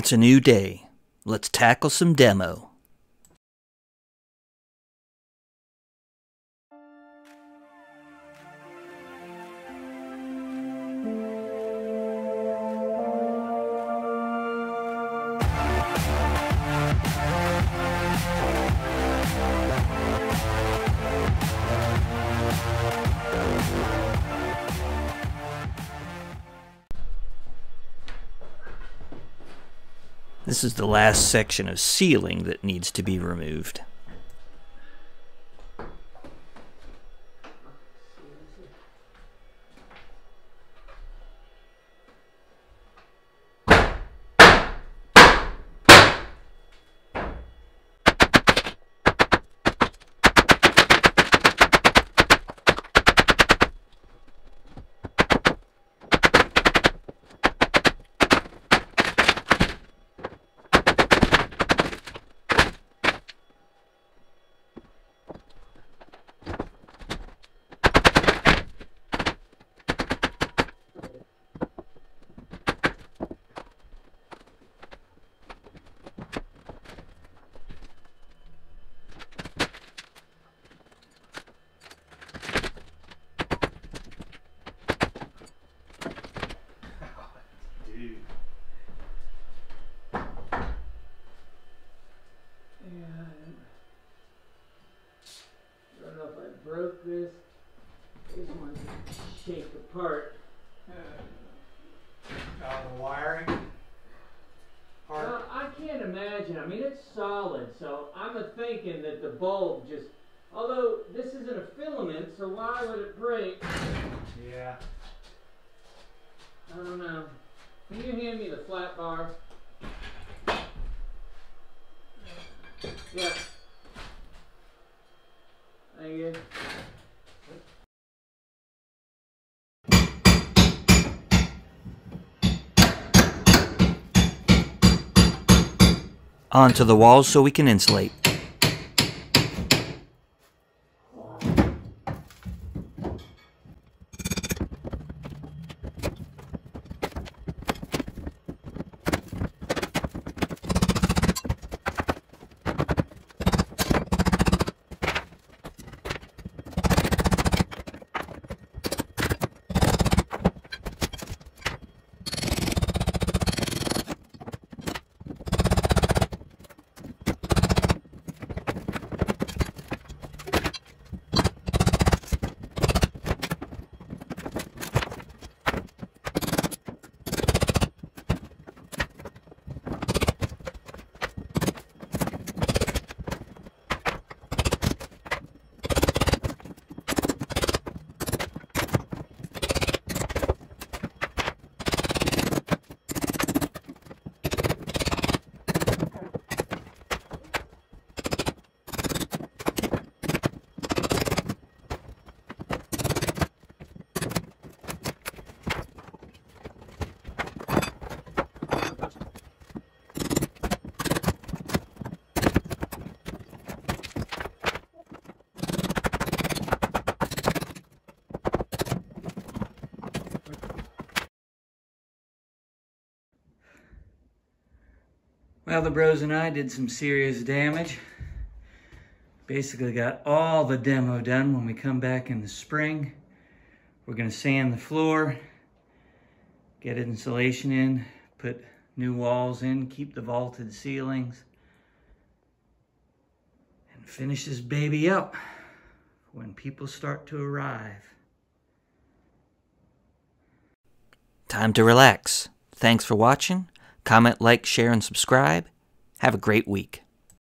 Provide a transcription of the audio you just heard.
It's a new day. Let's tackle some demo. This is the last section of ceiling that needs to be removed. Dude. Yeah, I don't know if I broke this. This one's shaped apart. Uh, the wiring. Well, I can't imagine. I mean, it's solid, so I'm a thinking that the bulb just. Although this isn't a filament, so why would it break? Yeah. I don't know. Can you hand me the flat bar? Yeah. Thank you. Onto the walls so we can insulate. Well, the bros and I did some serious damage. Basically got all the demo done when we come back in the spring. We're gonna sand the floor, get insulation in, put new walls in, keep the vaulted ceilings, and finish this baby up when people start to arrive. Time to relax. Thanks for watching. Comment, like, share, and subscribe. Have a great week.